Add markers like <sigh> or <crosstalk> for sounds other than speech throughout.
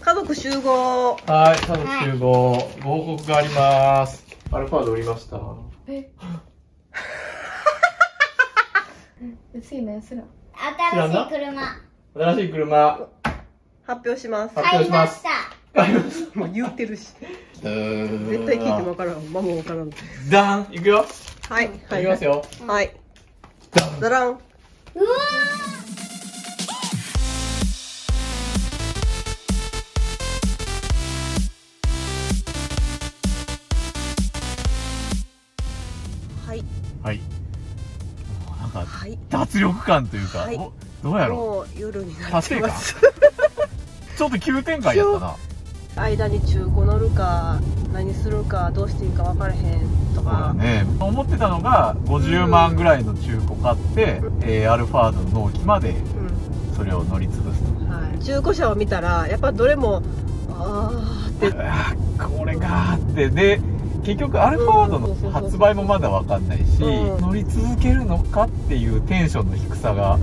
家族集合。はい、家族集合。ご報告があります。アルファード売りました。え？安いの安ら。新しい車。新しい車、発表します。発表します。買買います。もう言ってるし。絶絶対聞いても分からん。まも分からん。ダン。いくよ。はい。はいいきますよ。はい。ダン。ダラン。うわか、はい。脱力感というか、はい。おどうやろもう夜になってます。う。<laughs> ちょっと急展開やったな。間に中古乗るか何するかどうしていいか分からへんとそうだかね。思ってたのが、50万ぐらいの中古買って、えーアルファードの納期までうん。それを乗り潰すと。はい、中古車を見たらやっぱどれもあーって。これがーって。で結局アルファードの発売もまだ分かんないし、うん。乗り続けるのかっていうテンションの低さがうん。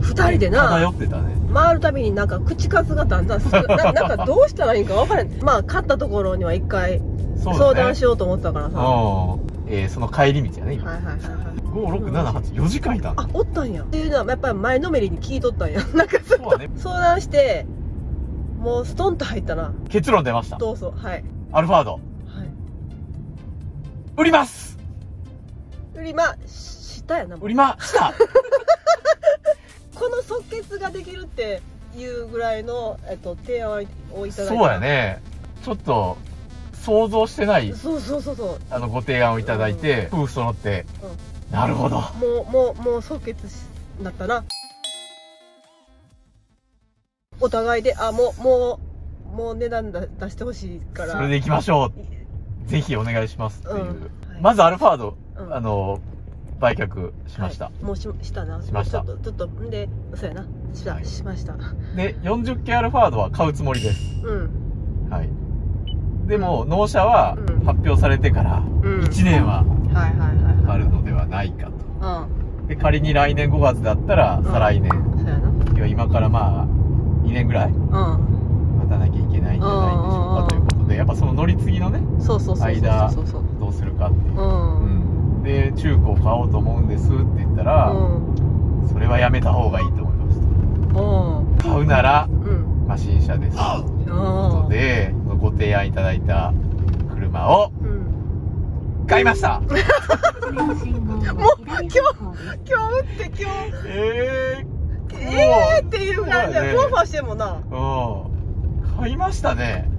2人で漂なってたね。回るたびになんか口数がだんだん少な <laughs> ななんかどうしたらいいんか分からへん。まあ買ったところには一回相談しようと思ったからさ、はうん。えーその帰り道やね今、いはいはいはい。56784時間いたあおったんや。っていうのはやっぱり前のめりに聞いとったんや。<laughs> なんかそうだね。相談してもうストンと入ったな。結論出ました。どうぞ。はい。アルファード。はい売ります。売りましたやな。売りました。<laughs> この即決ができるっていうぐらいの、えっと、提案をいただいた。そうやね。ちょっと想像してない。そうそうそうそう。あのご提案をいただいて、夫婦揃って、なるほど。もうもうもう即決しなったな。お互いであもうもうもう値段だ出してほしいから。それで行きましょうぜひお願いしますっていう、うん。はい。まずアルファード、うん。あの売却しました、はい。もうししたな。しました。ちょっとちょっとんでそうやな。した、はい。しました。で40系アルファードは買うつもりです。うん。はい。でも納車はうん。発表されてからうん。1年はあはいるのではないかと。うん。で仮に来年5月だったらうん。再来年、そうやな。今からまあ2年ぐらいうん。待たなきゃいけないんじゃないでしょうかということでやっぱその乗り継ぎのねそうそうそうそう間どうするかっていう。う、ん。うん。で中古を買おうと思うんですって言ったら、うん。それはやめた方がいいと思いましうん。た買うならうん。まあ新車です。ということでご提案いただいた車をうん。買いました。<laughs> もう今日今日打って今日。ええーっていう感じでふわふわしてんもんな。ー、うん。買いましたね。うん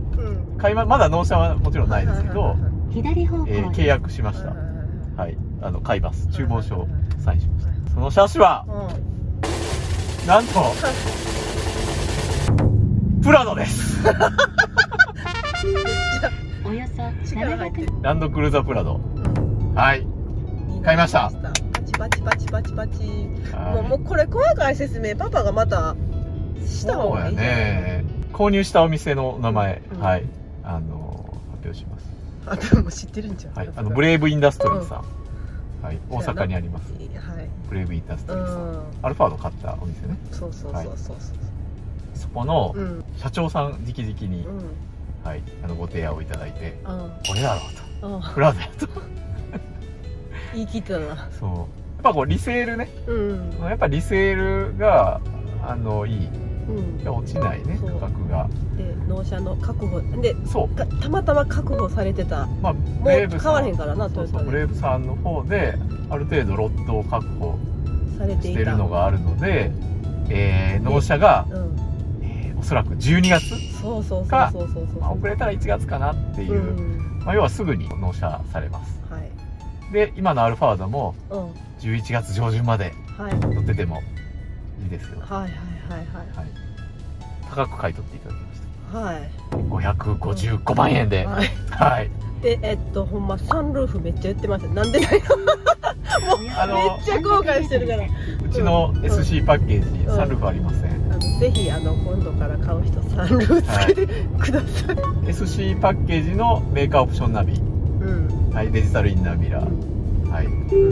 買いままだ納車はもちろんないですけど、左方向えー契約しました。はい。あの買います。注文書をサインしました。その車種はうん。なんとプラドです。およそ力入ってる700ランドクルーザープラド。うんはい。買いました。パチパチパチパチパチ。はい。もうもうこれ細かい説明パパがまたした方そうやがいいんじゃない？ね。購入したお店の名前、うん。はいあの発表します。あでも知ってるんじゃん。はい。あのブレイブインダストリーさん、はい。大阪にあります。はい。ブレイブインダストうリーさん、ん。アルファード買ったお店ね。そうそうそうそうそうそこのうん。うん社長さん直々に、はい。あのご提案をいただいてうん。これだろううん。とプラドやと言い切ってたな。そう。やっぱこうリセールね。うん。やっぱリセールがあのいいうん。落ちないね価格が。で納車の確保。でそう。たたまたま確保されてた。まあもブレイブさん。う買われへんからなそうそうブレでイブさんの方である程度ロットを確保してるのがあるので、えー納車が、うん。えーおそらく12月、か遅れたら1月かなっていう。う、ん。まあ、要はすぐに納車されます。はい。で今のアルファードもうん。11月上旬まではい。はい乗っててもいいですよ、はいはい。はい、高く買い取っていただきましはい。はいた555万円で。はい。はい。でえっとほんまサンルーフめっちゃ言ってました。なんでないの <laughs> あのめっちゃ後悔してるから。うちの SC パッケージ、うん。サンルーフありません、あのぜひあの今度から買う人サンルーフつけてください、SC パッケージのメーカーオプションナビ、うん。はい、デジタルインナーミラー、はい、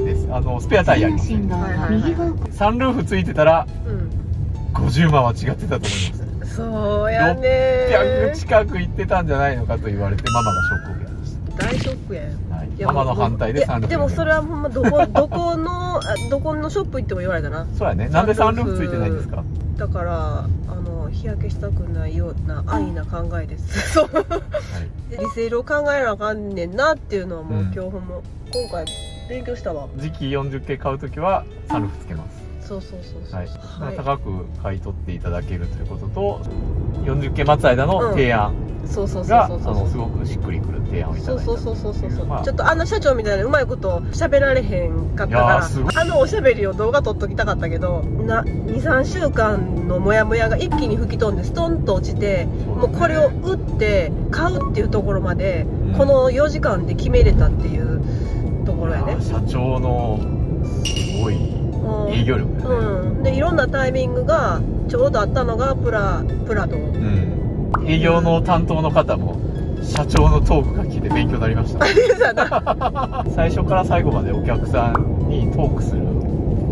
です。あのスペアタイヤありません。信号はいはいはい右方向サンルーフついてたらうん。50万は違ってたと思いますそうやね600近く行ってたんじゃないのかと言われてママがショックを受けまし大ショックやんた、はい。いやママの反対でいやサンルーフでもそれはほんまどこ <laughs> どこのあどこのショップ行っても言われたな。そうやね。なんでサンルーフついてないんですか？だからあの日焼けしたくないような安易な考えです。そう。はい。でリセールを考えなあかんねんなっていうのはもう、うん。今日ほんま今回勉強したわ。次期40系買うときはサンルーフつけますそうそうそうそう。はい、はい。高く買い取っていただけるということと40系待つ間の提案そうそうそうが、そうそう。あのすごくしっくりくる提案をいただいた。そうそうそうそうそう。ちょっとあの社長みたいなうまいこと喋られへんかったからあのおしゃべりを動画撮っときたかったけどな23週間のモヤモヤが一気に吹き飛んでストンと落ちてね。もうこれを打って買うっていうところまで、うん。この4時間で決めれたっていうところやね。社長のすごいうん。営業力だね。うん、でいろんなタイミングがちょうどあったのがプラプラドうん、営業の担当の方も社長のトークが聞いて勉強になりました。<laughs> 最初から最後までお客さんにトークする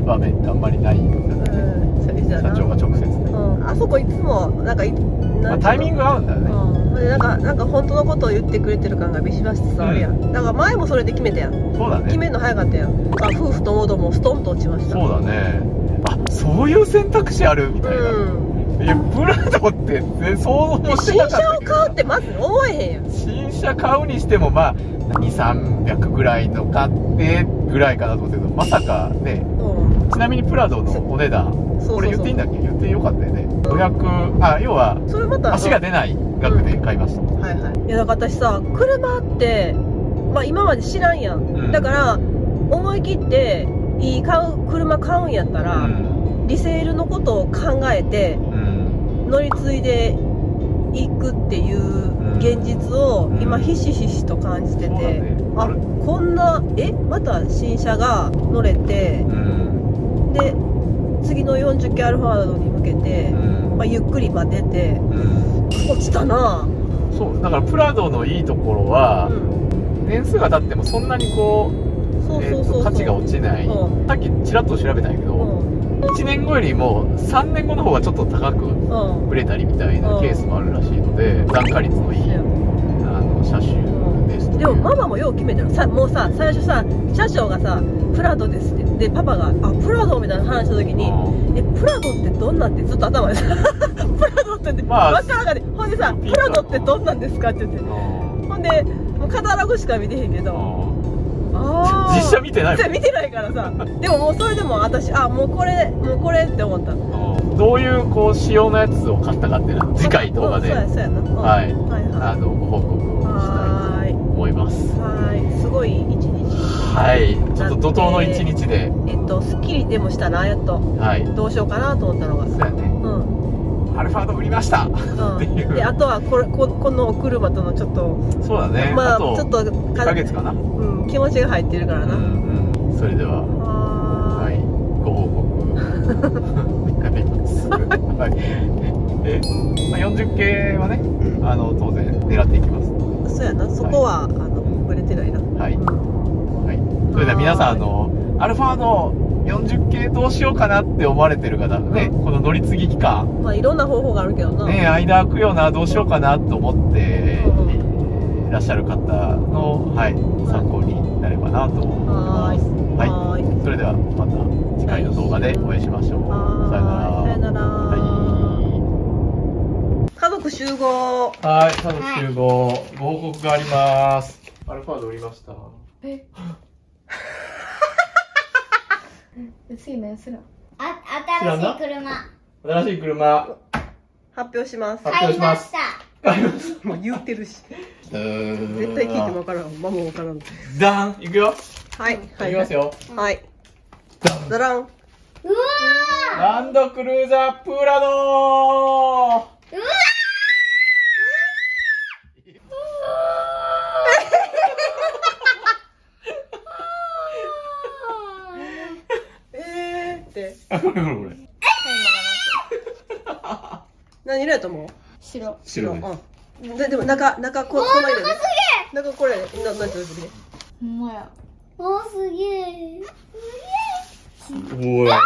場面ってあんまりないんじゃないうん。社長が直接ね、うん、あそこいつもなんかいまあ、タイミングが合うんだよね、うん、でなんかなんか本当のことを言ってくれてる感がビシバシ伝わるやん、だから前もそれで決めたやん。そうだね。決めるの早かったやん。あ夫婦ともどもストンと落ちました。そうだね。あそういう選択肢あるみたいな、うん。いやブラドって想像でもして新なかったけど。車を買うってまず思えへんやん。新車買うにしてもまあ2300ぐらいの買ってぐらいかなと思ったけどまさかね。うんちなみにプラドのお値段これ言っていいんだっけ？言ってよかったよね。500あ要はそれまた足が出ない額で買いました、はいはい。いやだから私さ車ってまあ今まで知らんやん、うん。だから思い切っていい買う車買うんやったら、うん。リセールのことを考えてうん。乗り継いでいくっていう現実をうん。今ひしひしと感じてそうだて、ねあこんなえまた新車が乗れてうんで次の40キロアルファードに向けて、うん。まあ、ゆっくりまでてうん。落ちたな。そうだからプラドのいいところはうん。年数が経ってもそんなにこう価値が落ちない、うさっきちらっと調べたんやけど、うん。1年後よりも3年後の方がちょっと高くうん。売れたりみたいなケースもあるらしいので残価率のいいあの車種です。でもママもよう決めてる。さもうさ最初さ車掌がさ「プラドです」って。でパパが「あプラド」みたいな話した時に「えプラドってどんなん?」ってずっと頭でさ「<laughs> プラドって」ってまあ分からんかでほんでさ「プラドってどんなんですか?」って言って。うんほんでもうカタログしか見てへんけど。ああ実写見てない見てないからさ。でももうそれでも私あもうこれもうこれって思った。うんどういうこう仕様のやつを買ったかっていうのは次回動画で、うんそうやそうやな、うん。はいはい。はあのご報告をしたい思います。はーいすごい一日。はいちょっと怒涛の一日で。えっとすっきりでもしたなやっとはい。どうしようかなと思ったのが。そうやね。うん。アルファード売りました。うん。っていう。であとはこれここのお車とのちょっとそうだね、まあちょっと1ヶ月かな。うん、気持ちが入ってるからな、うんうんそれでははい。い、ご報告。<laughs> 願い。ます。はい。で、まあ、40系はね、あの当然狙っていきます。そうやな。そこは、あのぶれてないな。はい。うんはい。それでは皆さん、あの、アルファード40系どうしようかなって思われてる方、ね、この乗り継ぎ期間、まあいろんな方法があるけどな、ね、間空くような、どうしようかなと思ってうん。いらっしゃる方の、はい、参考になればなと思ってます。はい。それではまた次回の動画でお会いしましょう。さよなら、族集合。い。はい、家族集合。ご報告があります。アルファード売りました。え？<laughs> 安いの安らあ新しい車。新しい車、発表します。発表します。買いました。買います。もう言ってるし。絶絶対聞いても分からん。ママも分からんダン。いくよ。はいはい。いきますよ。はい。ダラン。うわランドクルーザープラドーーうわえーってあ、これこれ。これ。<laughs> 何色やと思う？白。白です。うん。ででも中中ここの色ね。中これななんていうのほんまや。おーすげえ。おい。<laughs>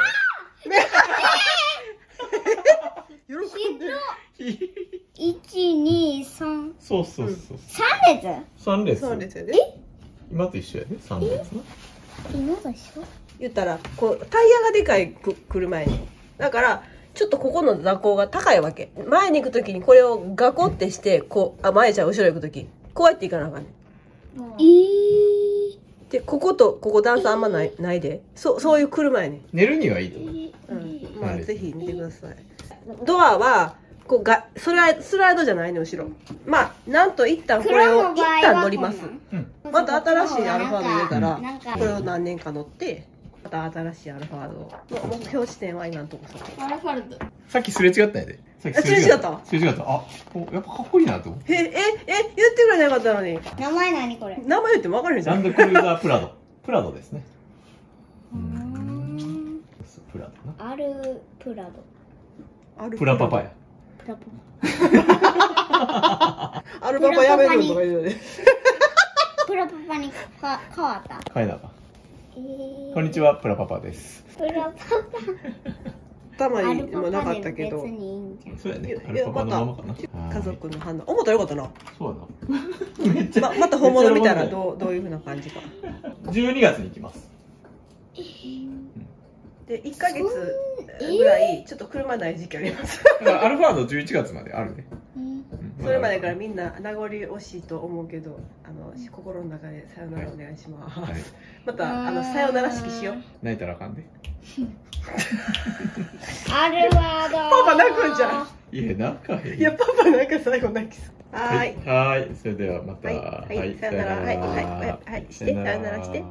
喜んでる。一二三そうそうそう。三列？三列。そうで。今と一緒やね。三列な。今でしょ言ったらこうタイヤがでかいく車やねん。だからちょっとここの座高が高いわけ。前に行く時にこれをガコってしてこうあ前じゃう後ろ行く時。こうやって行かなあかんねん。えーでこことここ段差あんまないないで。そそういう車やねん。寝るにはいいと思う。うん、まあ、はい。ぜひ見てください。ドアは、こうが、スライスライドじゃないの、後ろ。まあ、なんと一旦これを、一旦乗ります。うん。また新しいアルファード入れたらこれを何年か乗って、また新しいアルファードの目標地点は今のとこそこ。アルファルドさっきすれ違ったんやで。さっきあすれ違った？すれ違った。あ、おやっぱかっこいいなと思って。え、え、え、言ってくれなかったのに。名前何これ？名前言っても分かるじゃん。ランドクルーザープラド。<laughs> プラドですね。うーんプラドな。アルプラドアルプラパパや。プラパアルパパやめるのとか言うよね。プラパパにか変わった？カエナが。えーこんにちは、プラパパです。プラパたまパアルにもなかったけど別。にいいんじゃんそうやね。アルパパのままかな。家族の反応。思ったらよかったな。そうやな。<laughs> めっちゃ。ま、また本物見たらどう、どういうふうな感じか。喜んでる。12月に行きます。で、1ヶ月ぐらい、ちょっと車ない時期あります。アルファード11月まであるね。うんうんそれまでからみんな名残惜しいと思うけど、あの、心の中でさよならお願いします。はい。また、あの、さよなら式しよう。泣いたらあかんで。アルワードパパ泣くんじゃん。いや、泣かへん。いや、パパなんか最後泣きそう。はい。い。はい。それではまた。はいはいさよならはいはいはいはいしてさよならして